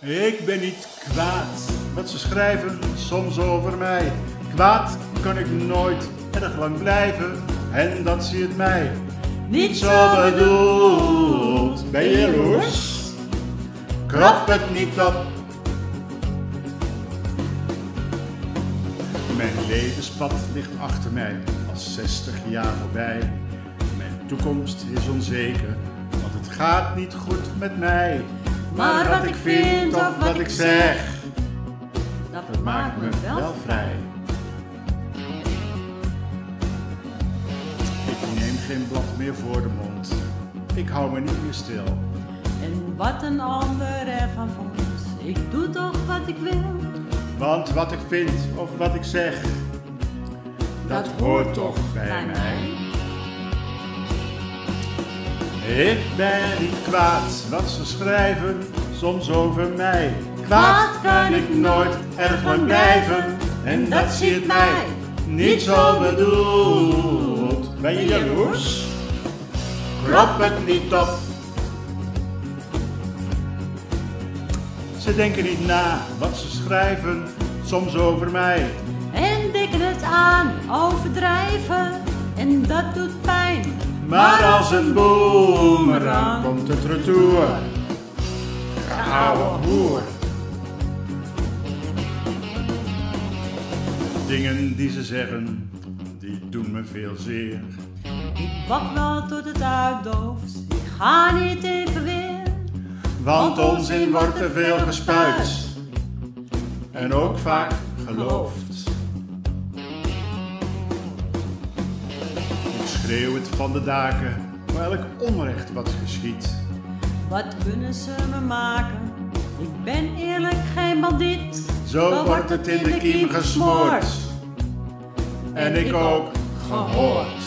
Ik ben niet kwaad, wat ze schrijven soms over mij. Kwaad kan ik nooit erg lang blijven, en dat zie het mij. Niet Zo bedoeld, ben je jaloers? Krap het niet op. Mijn levenspad ligt achter mij, al 60 jaar voorbij. Mijn toekomst is onzeker, het gaat niet goed met mij. Maar wat ik vind of wat ik zeg, dat maakt me wel vrij. Ik neem geen blad meer voor de mond. Ik hou me niet meer stil. En wat een ander ervan vond. Ik doe toch wat ik wil. Want wat ik vind of wat ik zeg, dat hoort toch bij mij. Ik ben niet kwaad wat ze schrijven, soms over mij. Kwaad kan ik nooit erg blijven, en dat ziet mij niet zo bedoeld. Ben je jaloers? Krop het niet op. Ze denken niet na wat ze schrijven, soms over mij. En dikken het aan, overdrijven. En dat doet. Maar als een boemerang komt het retour. Oude hoer. Dingen die ze zeggen, die doen me veel zeer. Ik wacht wel tot het uitdooft. Ik ga niet even weer. Want onzin wordt te veel gespuit. En ook vaak geloofd. Ik schreeuw het van de daken, voor elk onrecht wat geschiet. Wat kunnen ze me maken? Ik ben eerlijk geen bandiet. Zo wordt het in de kiem gesmoord. En ik ook gehoord.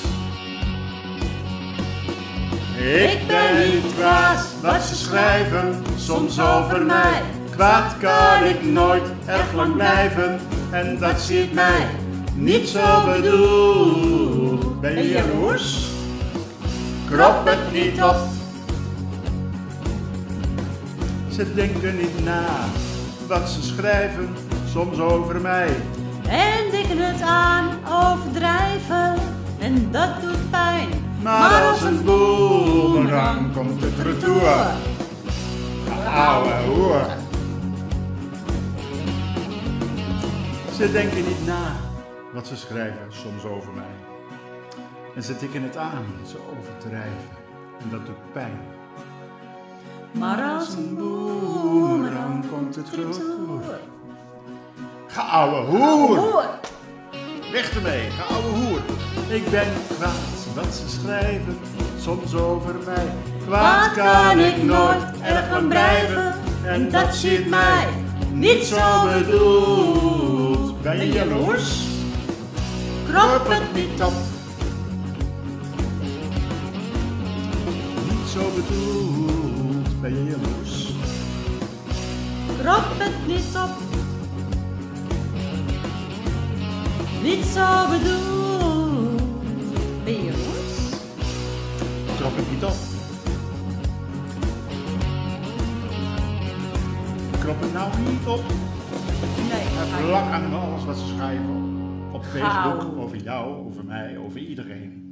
Ik ben niet kwaad wat ze schrijven, soms over mij. Kwaad kan ik nooit erg lang blijven, en dat ziet mij niet zo bedoeld. Ben je jaloers? Krop het niet op. Ze denken niet na wat ze schrijven, soms over mij. En dikken het aan, overdrijven. En dat doet pijn. Maar als een boemerang komt het retour. Oude hoer. Ze denken niet na wat ze schrijven, soms over mij. En ze tikken het aan, ze overdrijven. En dat doet pijn. Maar als een boemerang komt het retour. Geouwe hoer! Hoer. Weg ermee, geouwe hoer. Ik ben kwaad wat ze schrijven, soms over mij. Kwaad kan ik nooit erg lang blijven, en dat ziet mij niet zo bedoeld. Ben je jaloers? Krop het niet op. zo bedoeld, ben je jaloers? Krop het niet op. Niet zo bedoeld. Ben je los? Krop het niet op. Krop het nou niet op. Nee, Het je- belang aan alles wat ze schrijven. Op Facebook, Gauw. over jou, over mij, over iedereen.